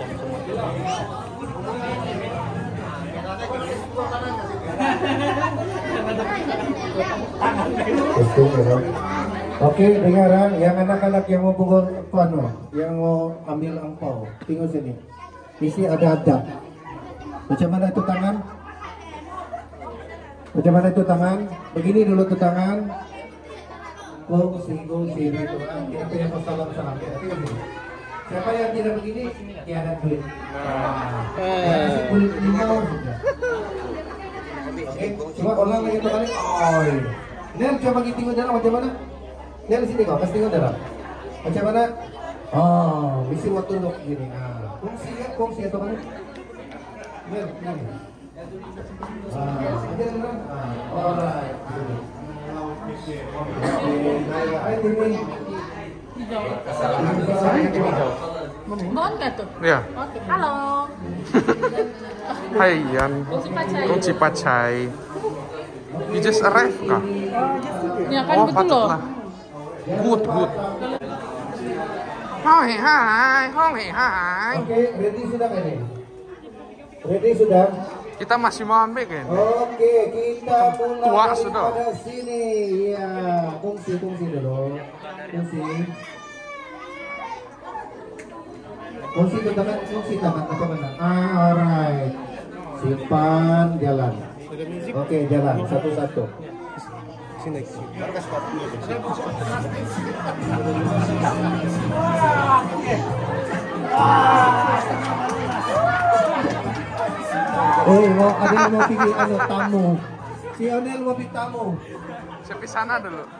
Bang. Oke, dengaran yang anak-anak yang mau pukul ano, yang mau ambil angpau, tinggal sini. Isi ada ada. Macam mana itu tangan? Macam mana itu tangan? Begini dulu tuh tangan. Kongsi, kongsi, itu kan. Kita punya salam salam. Sini. Siapa yang tidak begini, tiada duit. Nah, kasih kulit limau sudah. Oke, coba ulang lagi tuh kali. Oh, iya. Nel coba bagi tinggal darah macam mana? Nel sini kau, kasih tinggal darah. Macam mana? Oh, mesti waktu untuk gini. Nah, kongsi ya, kongsi atau mana? Nel, ini. Ah, ada. Ah, alright. Mohon nggak tuh? Ya. Oke, halo. Hai Yan. Kunci pacai. Kunci. You just arrived kah? Ya kan oh, betul loh. Good, good. Hai, hai, hai, hai. Oke, ready sudah kan ini? Ready sudah? Kita masih mau ambil kan? Oke, kita mulai Tua dari sudah. pada sini. Ya, kongsi kongsi dulu. Kongsi. Kongsi itu tangan, kongsi tangan macam mana? Ah, alright. Simpan, jalan. Oke, jalan satu-satu. Eh, mau ada yang mau pergi anu tamu. Si Onel mau pergi tamu. Saya pergi sana dulu.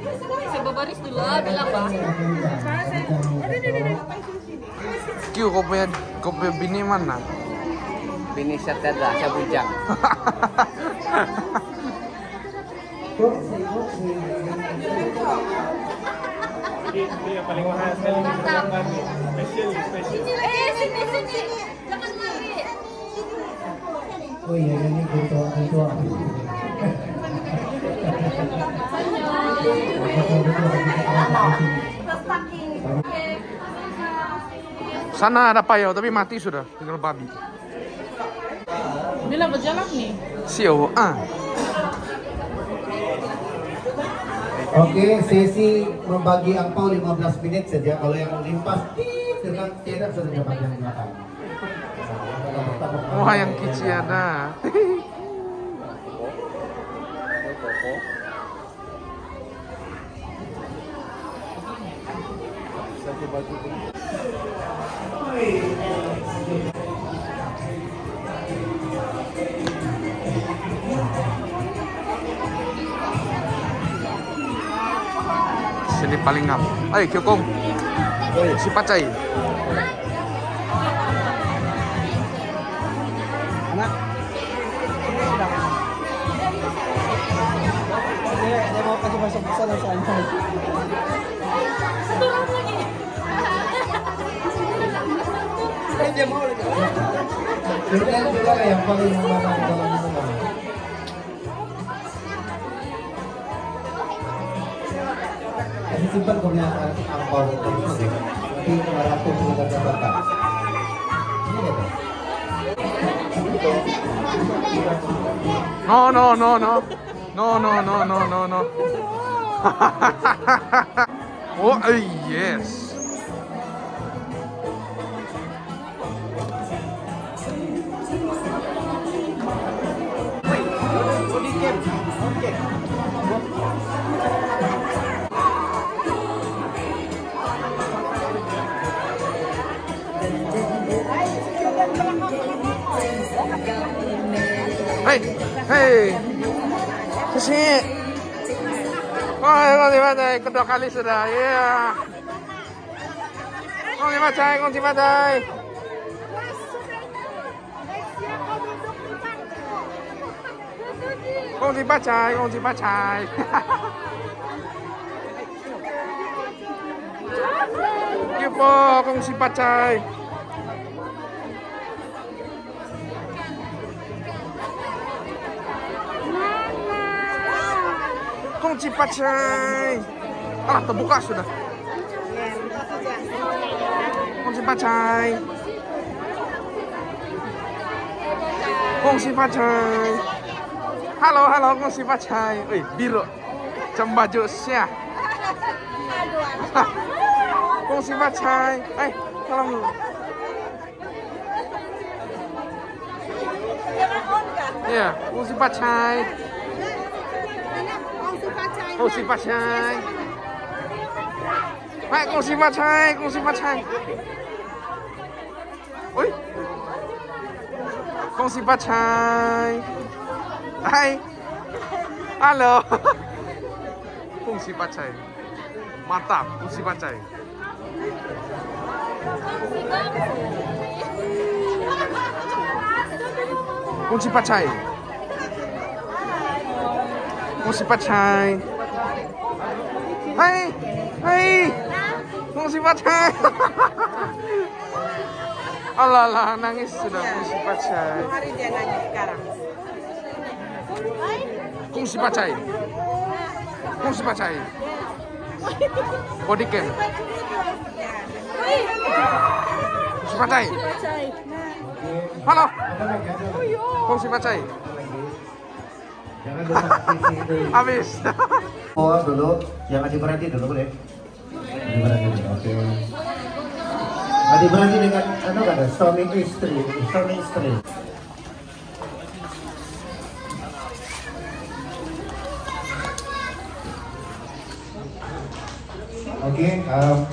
Saya berbaris dulu bilang kau punya, kau punya bini mana? Bini setada, saya bujang. Kongsi, kongsi. Ini yang paling mahal sekali di. Special, special. Eh sini sini. Jangan lari. Oh iya, ini ketua ketua. Sana ada payau, tapi mati sudah. Tinggal babi. Bila berjalan nih. Siu, ah. Oke, sesi membagi angpau 15 menit saja. Kalau yang limpas, dengan tidak sudah dapat yang belakang. Wah, yang kici ada. Sini paling ngap. Ayo, Kyokong. Si Pacai. Dia mau kasih masuk ke sana santai. Eh, dia mau lagi. Kemudian juga yang paling mana di dalam minuman. Ini simpan kau punya angpau nanti 500 kita dapatkan. Ini ya, Pak? No, no, no, no. No, no, no, no, no, no. oh, eh, yes. 哎，哎，小新，哎，恭喜发财，过百岁了，呀，恭喜发财，恭喜发财。恭喜发财！恭喜发财！啊，terbuka sudah. Kongsi pacai. Kongsi pacai. Halo, halo, kongsi pacai. Wih, biru. Jam baju sia. Kongsi pacai. Eh, salam. Iya, kongsi pacai. Kongsi pacai. Hai, kongsi pacai, kongsi pacai. Oi. Kongsi pacai. Hai. Halo. Kongsi pacai. Mantap, kongsi pacai. Kongsi pacai. Kongsi pacai. Hai. Hai. Kongsi pacai. Alah lah, nangis sudah kongsi pacai. Hari dia nanya sekarang. Kongsi pacai. Kongsi pacai. Body cam. Kongsi pacai. Halo. Kongsi pacai. Jangan. Habis. Oh dulu, yang adik berhenti dulu deh. Adik berhenti dulu, oke. Adik berhenti dengan anu kan ada suami istri, suami istri. Oke, um,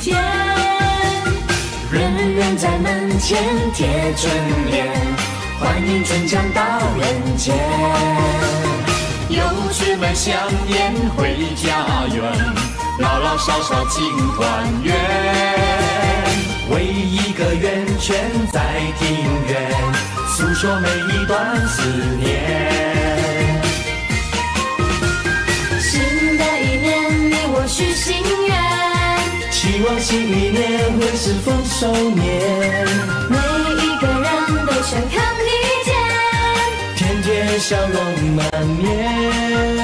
天。人人在门前贴春联，欢迎春降到人间。有趣们香烟回家园，老老少少庆团圆。围一个圆圈在庭院，诉说每一段思念。新一年会是丰收年，每一个人都想看你见。天天笑容满面。